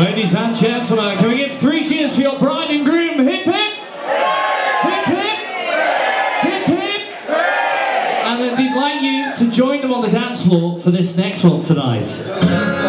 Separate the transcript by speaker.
Speaker 1: Ladies and gentlemen, can we give three cheers for your bride and groom? Hip hip! Hip hip! Hip hip! And we'd like you to join them on the dance floor for this next one tonight.